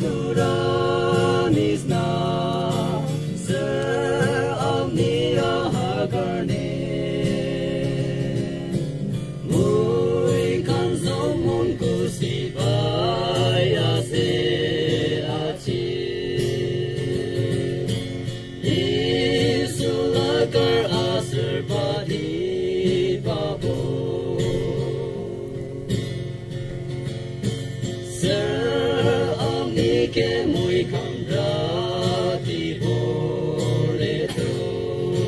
stood. que muy combativo le trono.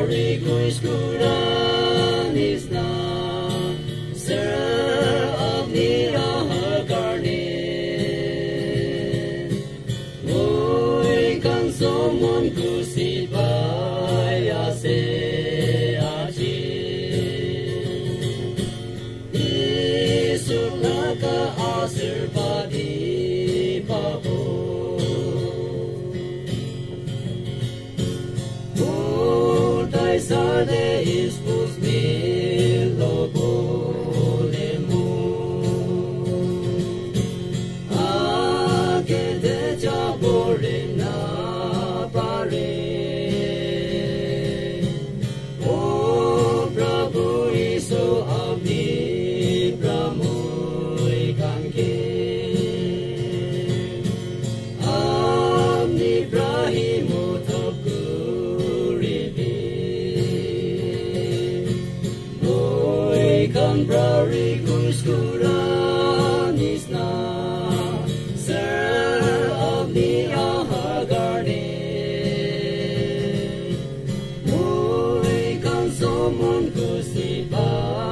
Hari Krishna is not. Sardis January Guskuran is Sir of the Aha Garden Muri Kusipa